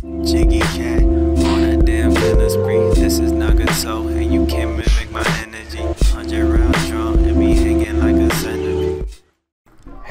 Jiggy cat on a damn killing spree. This is not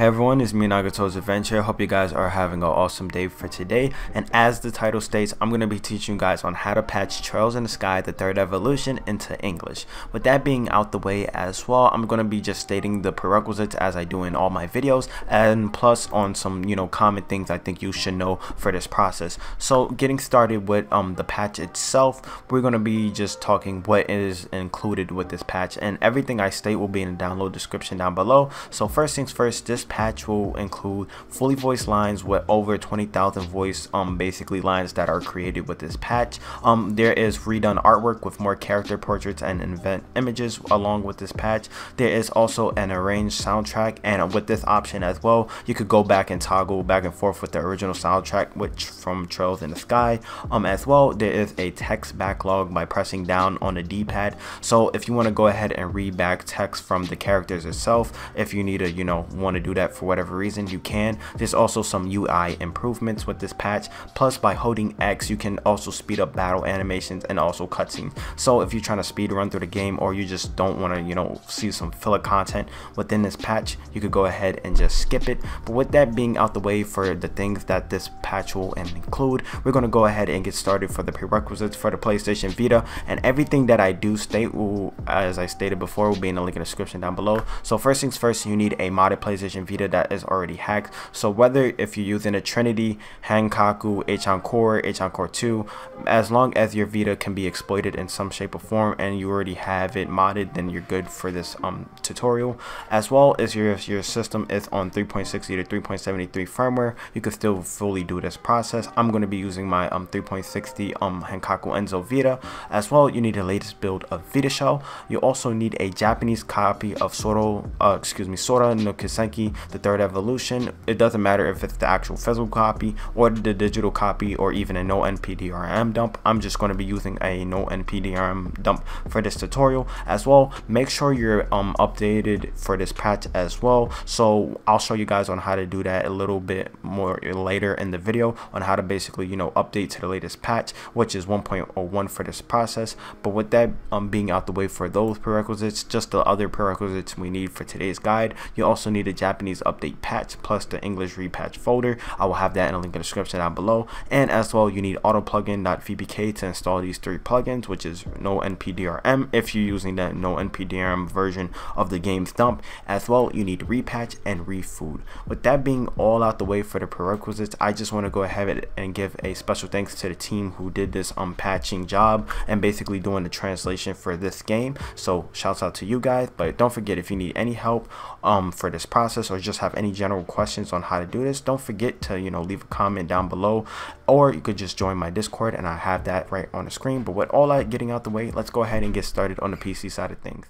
everyone, it's me Nagato's Revenge. Hope you guys are having an awesome day for today. And as the title states, I'm going to be teaching you guys on how to patch Trails in the Sky, the third evolution, into English. With that being out the way as well, I'm going to be just stating the prerequisites as I do in all my videos, and plus on some, you know, common things I think you should know for this process. So getting started with um the patch itself, we're going to be just talking what is included with this patch, and everything I state will be in the download description down below. So first things first, this patch will include fully voiced lines with over 20,000 voice um basically lines that are created with this patch. Um there is redone artwork with more character portraits and event images along with this patch. There is also an arranged soundtrack and with this option as well, you could go back and toggle back and forth with the original soundtrack which from Trails in the Sky. Um as well, there is a text backlog by pressing down on the D-pad. So if you want to go ahead and read back text from the characters itself, if you need to, you know, want to do that that for whatever reason you can. There's also some UI improvements with this patch. Plus by holding X you can also speed up battle animations and also cutscenes. So if you're trying to speed run through the game or you just don't want to you know see some filler content within this patch you could go ahead and just skip it. But with that being out the way for the things that this patch will include we're going to go ahead and get started for the prerequisites for the PlayStation Vita. And everything that I do state will as I stated before will be in the link in the description down below. So first things first you need a modded PlayStation Vita that is already hacked. So whether if you're using a Trinity, HENkaku, H-on Core, H-Encore 2, as long as your Vita can be exploited in some shape or form and you already have it modded, then you're good for this um, tutorial. As well as your, your system is on 3.60 to 3.73 firmware, you can still fully do this process. I'm going to be using my um, 3.60 um, HENkaku Enso Vita. As well, you need the latest build of VitaShell. You also need a Japanese copy of Soro, uh, excuse me, Sora no Kiseki the third evolution. It doesn't matter if it's the actual physical copy or the digital copy or even a no NPDRM dump. I'm just going to be using a no NPDRM dump for this tutorial as well. Make sure you're um, updated for this patch as well. So I'll show you guys on how to do that a little bit more later in the video on how to basically, you know, update to the latest patch, which is 1.01 for this process. But with that um, being out the way for those prerequisites, just the other prerequisites we need for today's guide, you also need a Japanese update patch plus the English repatch folder. I will have that in the link in the description down below. And as well, you need autoplugin.vpk to install these three plugins, which is no NPDRM if you're using the no NPDRM version of the game's dump. As well, you need repatch and reF00D. With that being all out the way for the prerequisites, I just want to go ahead and give a special thanks to the team who did this unpatching job and basically doing the translation for this game. So shouts out to you guys. But don't forget if you need any help um, for this process or just just have any general questions on how to do this, don't forget to, you know, leave a comment down below or you could just join my Discord and I have that right on the screen. But with all that getting out the way, let's go ahead and get started on the PC side of things.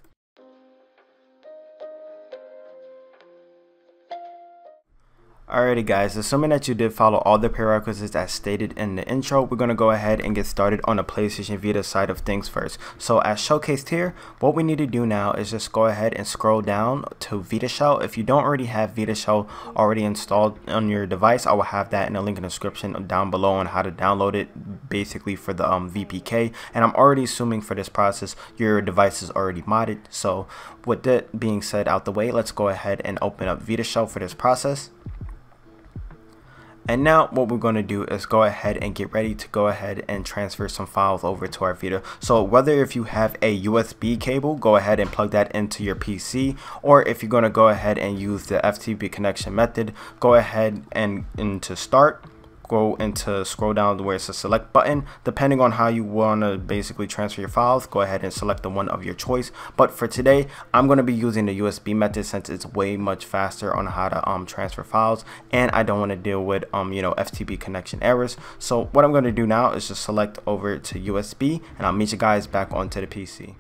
Alrighty guys, assuming that you did follow all the prerequisites as stated in the intro, we're going to go ahead and get started on the PlayStation Vita side of things first. So as showcased here, what we need to do now is just go ahead and scroll down to VitaShell. If you don't already have VitaShell already installed on your device, I will have that in the link in the description down below on how to download it basically for the um, VPK. And I'm already assuming for this process, your device is already modded. So with that being said out the way, let's go ahead and open up VitaShell for this process. And now what we're going to do is go ahead and get ready to go ahead and transfer some files over to our Vita. So whether if you have a USB cable, go ahead and plug that into your PC. Or if you're going to go ahead and use the FTP connection method, go ahead and into start go into scroll down to where it's a select button. Depending on how you want to basically transfer your files go ahead and select the one of your choice. But for today I'm going to be using the USB method since it's way much faster on how to um, transfer files and I don't want to deal with um, you know FTP connection errors. So what I'm going to do now is just select over to USB and I'll meet you guys back onto the PC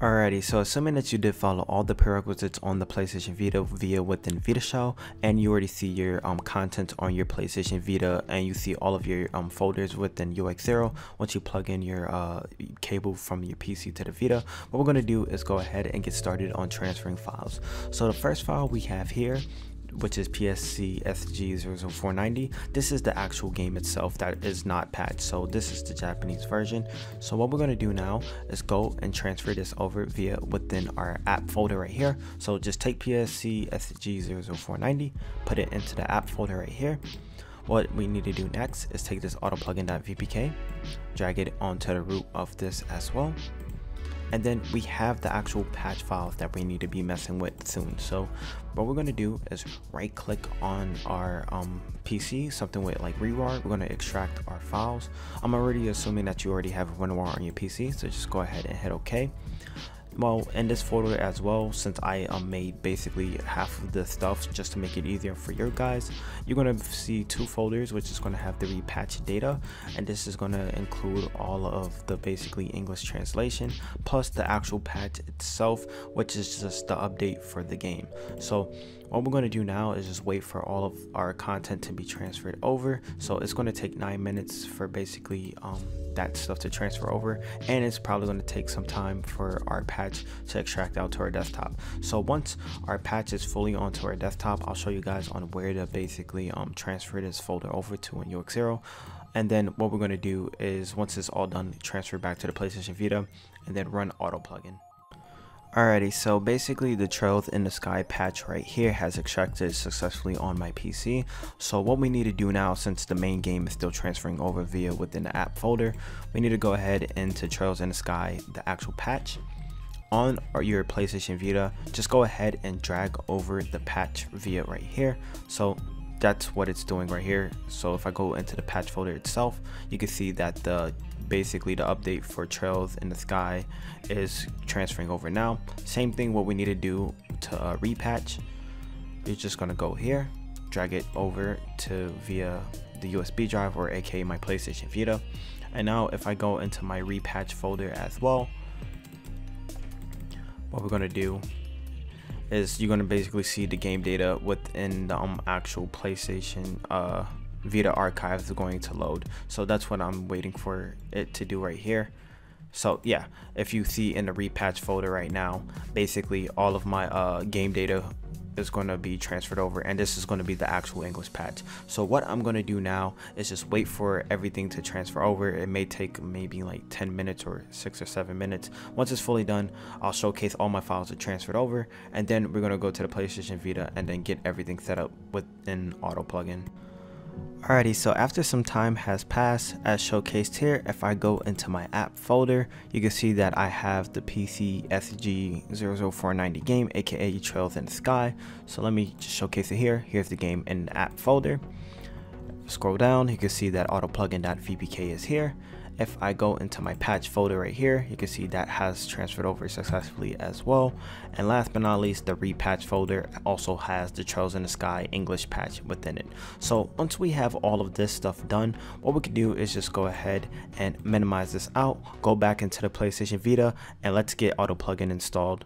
Alrighty, so assuming that you did follow all the prerequisites on the PlayStation Vita via within VitaShell, and you already see your um, content on your PlayStation Vita, and you see all of your um, folders within UX0, once you plug in your uh, cable from your PC to the Vita, what we're going to do is go ahead and get started on transferring files. So the first file we have here which is PSC SG00490. This is the actual game itself that is not patched. So this is the Japanese version. So what we're going to do now is go and transfer this over via within our app folder right here. So just take PSC SG00490, put it into the app folder right here. What we need to do next is take this auto plugin.vpk, drag it onto the root of this as well and then we have the actual patch files that we need to be messing with soon. So what we're going to do is right click on our um, PC something with like WinRAR we're going to extract our files. I'm already assuming that you already have WinRAR on your PC so just go ahead and hit OK well in this folder as well since I um, made basically half of the stuff just to make it easier for your guys you're going to see two folders which is going to have the repatch data and this is going to include all of the basically English translation plus the actual patch itself which is just the update for the game. So what we're going to do now is just wait for all of our content to be transferred over. So it's going to take nine minutes for basically um, that stuff to transfer over. And it's probably going to take some time for our patch to extract out to our desktop. So once our patch is fully onto our desktop i'll show you guys on where to basically um, transfer this folder over to in UX0 and then what we're going to do is once it's all done transfer back to the PlayStation Vita and then run auto plugin Alrighty, so basically the Trails in the Sky patch right here has extracted successfully on my PC. So what we need to do now, since the main game is still transferring over via within the app folder, we need to go ahead into Trails in the Sky, the actual patch. On your PlayStation Vita, just go ahead and drag over the patch via right here. So that's what it's doing right here. So if I go into the patch folder itself, you can see that the basically the update for trails in the sky is transferring over now. Same thing what we need to do to uh, repatch. You're just gonna go here drag it over to via the USB drive or aka my PlayStation Vita. And now if I go into my repatch folder as well what we're gonna do is you're gonna basically see the game data within the um, actual PlayStation uh, Vita archives is going to load. So that's what I'm waiting for it to do right here. So yeah, if you see in the repatch folder right now, basically all of my uh, game data is going to be transferred over and this is going to be the actual English patch. So what I'm going to do now is just wait for everything to transfer over. It may take maybe like 10 minutes or 6 or 7 minutes. Once it's fully done, I'll showcase all my files are transferred over and then we're going to go to the PlayStation Vita and then get everything set up within Auto Plugin. Alrighty, so after some time has passed, as showcased here, if I go into my app folder, you can see that I have the PC SG00490 game, aka Trails in the Sky. So let me just showcase it here. Here's the game in the app folder. Scroll down, you can see that autoplugin.vpk is here if I go into my patch folder right here, you can see that has transferred over successfully as well. And last but not least, the repatch folder also has the Trails in the Sky English patch within it. So once we have all of this stuff done, what we can do is just go ahead and minimize this out, go back into the PlayStation Vita, and let's get auto plugin installed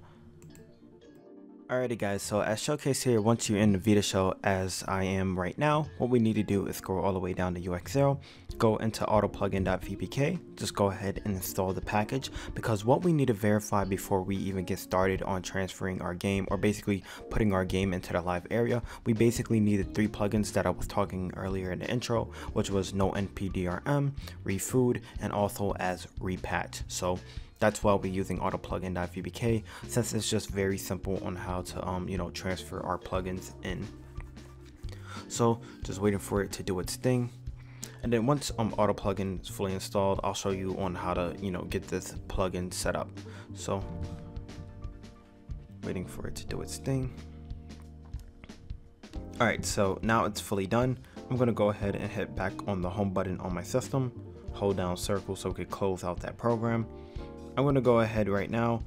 Alrighty guys, so as showcased here, once you're in the VitaShell as I am right now, what we need to do is scroll all the way down to UX0, go into autoplugin.vpk, just go ahead and install the package because what we need to verify before we even get started on transferring our game or basically putting our game into the live area, we basically need the three plugins that I was talking earlier in the intro, which was no npdrm, reF00D, and also as repatch. So that's why we're using auto plugin.vpk since it's just very simple on how to um, you know transfer our plugins in. So just waiting for it to do its thing. And then once um auto plugin is fully installed i'll show you on how to you know get this plugin set up. So waiting for it to do its thing. All right so now it's fully done. I'm going to go ahead and hit back on the home button on my system. Hold down circle so we can close out that program I'm to go ahead right now,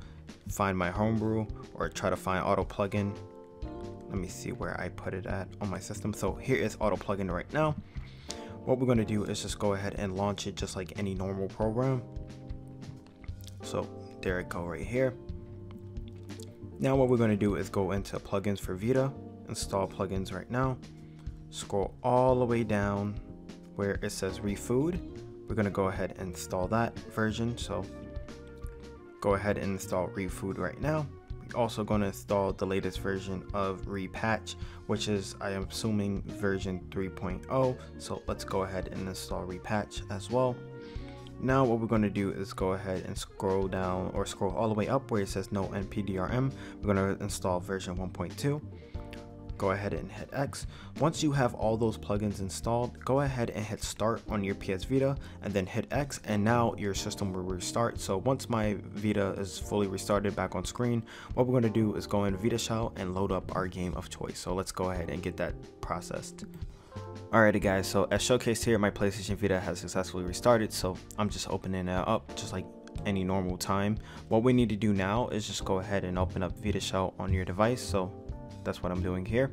find my homebrew or try to find auto plugin. Let me see where I put it at on my system. So here is auto plugin right now. What we're to do is just go ahead and launch it just like any normal program. So there it go right here. Now what we're to do is go into plugins for Vita, install plugins right now, scroll all the way down where it says reF00D. We're to go ahead and install that version. So go ahead and install reF00D right now. Also going to install the latest version of repatch which is I am assuming version 3.0 so let's go ahead and install repatch as well. Now what we're going to do is go ahead and scroll down or scroll all the way up where it says no npdrm we're going to install version 1.2 go ahead and hit X. Once you have all those plugins installed, go ahead and hit start on your PS Vita and then hit X and now your system will restart. So once my Vita is fully restarted back on screen, what we're going to do is go in VitaShell and load up our game of choice. So let's go ahead and get that processed. Alrighty guys, so as showcased here, my PlayStation Vita has successfully restarted, so I'm just opening it up just like any normal time. What we need to do now is just go ahead and open up VitaShell on your device. So that's what I'm doing here.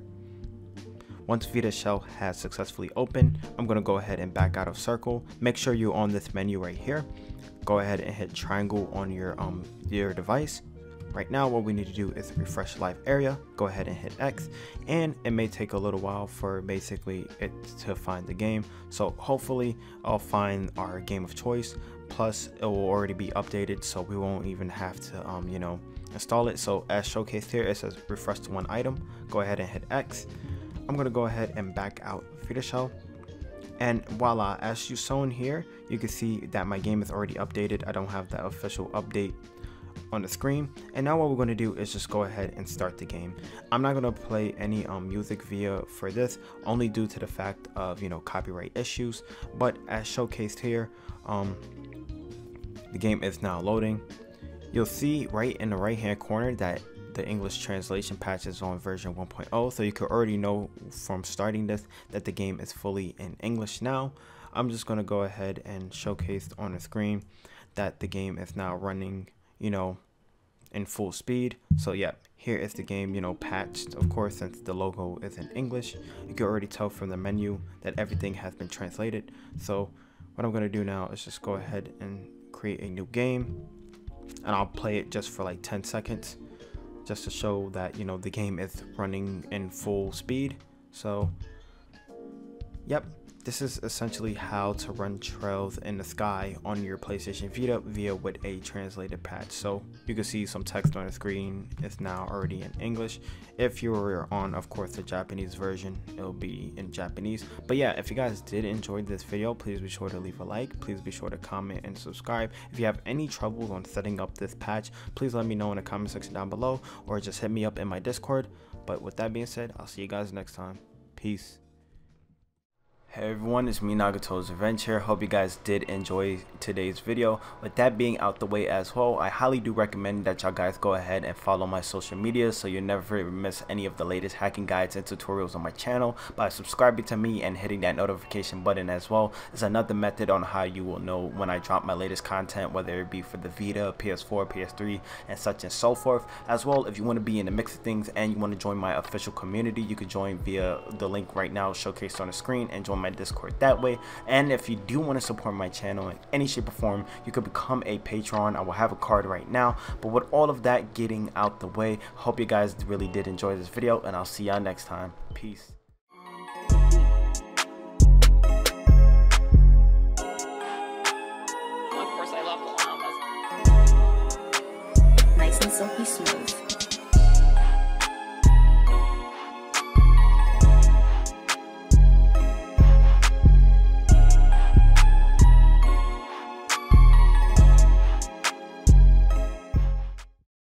Once VitaShell has successfully opened, I'm going to go ahead and back out of circle. Make sure you're on this menu right here. Go ahead and hit triangle on your um your device. Right now what we need to do is refresh live area, go ahead and hit X and it may take a little while for basically it to find the game. So hopefully I'll find our game of choice plus it will already be updated so we won't even have to um you know install it. So as showcased here, it says refresh to one item. Go ahead and hit X. I'm gonna go ahead and back out VitaShell. And voila, as you saw in here, you can see that my game is already updated. I don't have the official update on the screen. And now what we're gonna do is just go ahead and start the game. I'm not gonna play any um, music via for this, only due to the fact of, you know, copyright issues. But as showcased here, um, the game is now loading. You'll see right in the right hand corner that the English translation patch is on version 1.0 so you could already know from starting this that the game is fully in English now. I'm just going to go ahead and showcase on the screen that the game is now running, you know, in full speed. So yeah, here is the game, you know, patched, of course, since the logo is in English. You can already tell from the menu that everything has been translated. So what I'm going to do now is just go ahead and create a new game and I'll play it just for like 10 seconds just to show that you know the game is running in full speed. So yep this is essentially how to run Trails in the Sky on your PlayStation Vita via with a translated patch. So you can see some text on the screen is now already in English. If you're on, of course, the Japanese version, it'll be in Japanese. But yeah, if you guys did enjoy this video, please be sure to leave a like. Please be sure to comment and subscribe. If you have any troubles on setting up this patch, please let me know in the comment section down below or just hit me up in my Discord. But with that being said, I'll see you guys next time. Peace. Hey everyone, it's me Nagato's Revenge. Hope you guys did enjoy today's video. With that being out the way as well, I highly do recommend that y'all guys go ahead and follow my social media so you never miss any of the latest hacking guides and tutorials on my channel by subscribing to me and hitting that notification button as well. It's another method on how you will know when I drop my latest content, whether it be for the Vita, PS4, PS3, and such and so forth. As well, if you want to be in the mix of things and you want to join my official community, you can join via the link right now showcased on the screen and join my Discord that way. And if you do want to support my channel in any shape or form, you could become a patron. I will have a card right now. But with all of that getting out the way, hope you guys really did enjoy this video, and I'll see y'all next time. Peace. Nice and silky smooth.